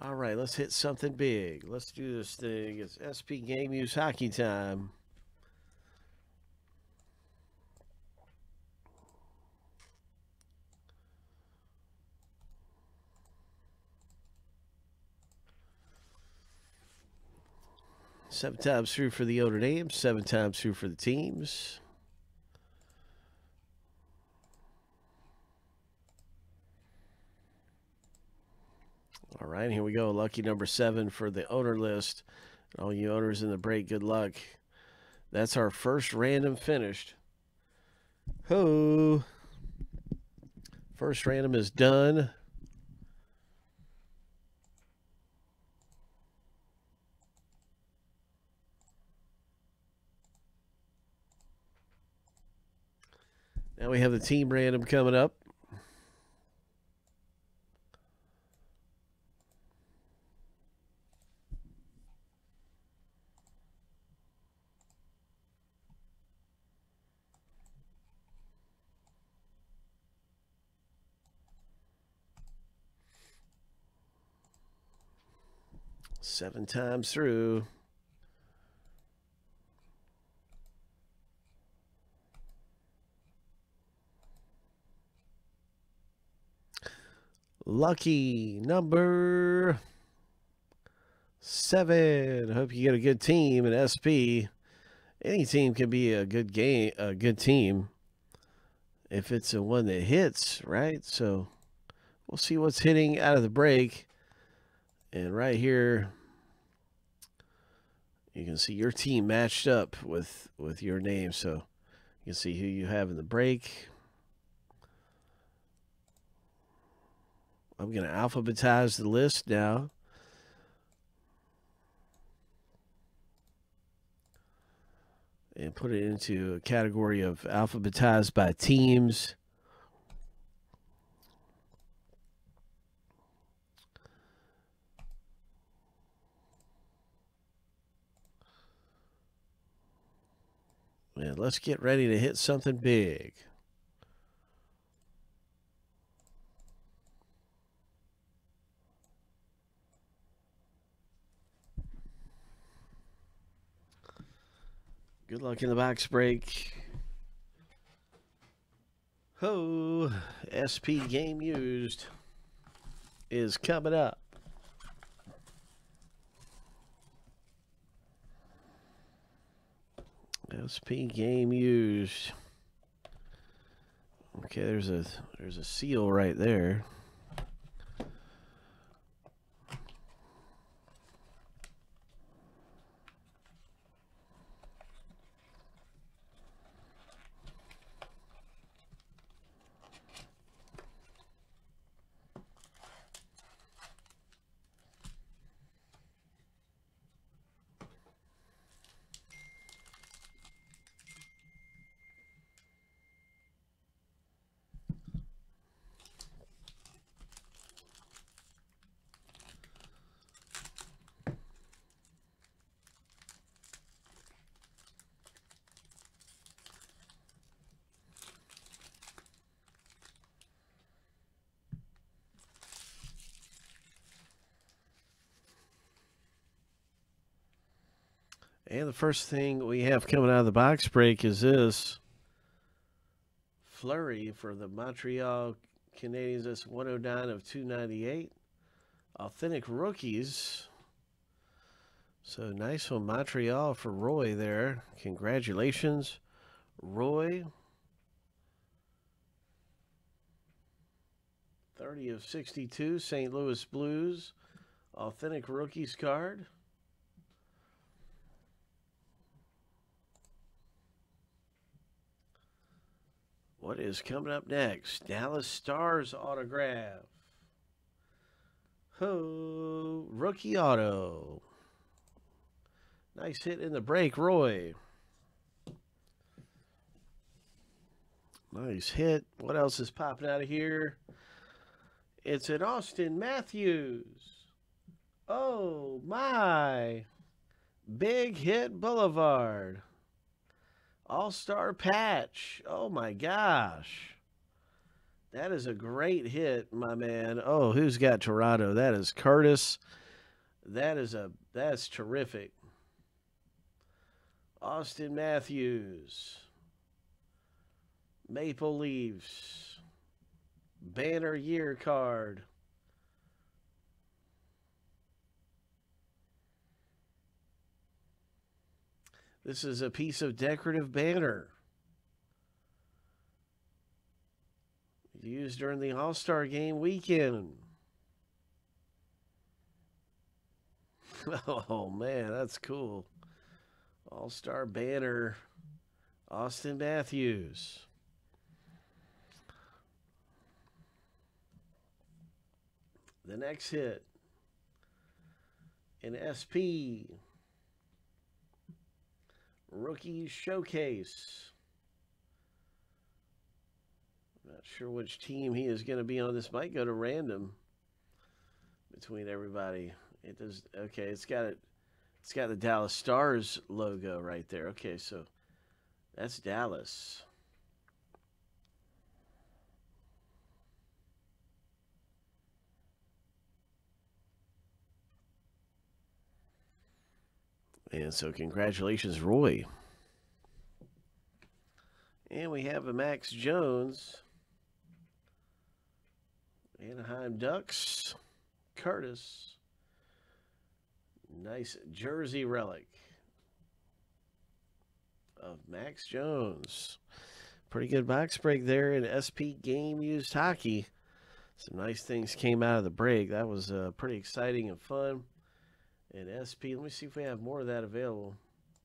All right, let's hit something big. Let's do this thing. It's SP Game Use Hockey time. Seven times through for the owner names, seven times through for the teams. All right, here we go. Lucky number seven for the owner list. All you owners in the break, good luck. That's our first random finished. Ho! First random is done. Now we have the team random coming up. Seven times through. Lucky number seven. Hope you get a good team in SP. Any team can be a good game, a good team if it's the one that hits, right? So we'll see what's hitting out of the break. And right here, you can see your team matched up with with your name. So you can see who you have in the break. I'm going to alphabetize the list now. And put it into a category of alphabetized by teams. And let's get ready to hit something big. Good luck in the box break. Ho, SP game used is coming up. SP game used. Okay, there's a there's a seal right there. And the first thing we have coming out of the box break is this flurry for the Montreal Canadiens. That's 109 of 298. Authentic rookies. So nice one, Montreal for Roy there. Congratulations, Roy. 30 of 62, St. Louis Blues. Authentic rookies card. What is coming up next? Dallas Stars autograph. Ho, rookie auto. Nice hit in the break, Roy. Nice hit. What else is popping out of here? It's an Auston Matthews. Oh, my. Big hit Boulevard. All Star patch. Oh my gosh. That is a great hit, my man. Oh, who's got Toronto? That is Curtis. That is a that's terrific. Auston Matthews. Maple Leaves. Banner year card. This is a piece of decorative banner used during the All Star game weekend. Oh man, that's cool. All Star banner, Auston Matthews. The next hit, an SP Rookie Showcase. Not sure which team he is going to be on. This might go to random between everybody. It does. Okay, it's got it. It's got the Dallas Stars logo right there. Okay, so that's Dallas. And so, congratulations, Roy. And we have a Max Jones. Anaheim Ducks. Curtis. Nice jersey relic of Max Jones. Pretty good box break there in SP Game Used Hockey. Some nice things came out of the break. That was uh, pretty exciting and fun. And SP, let me see if we have more of that available.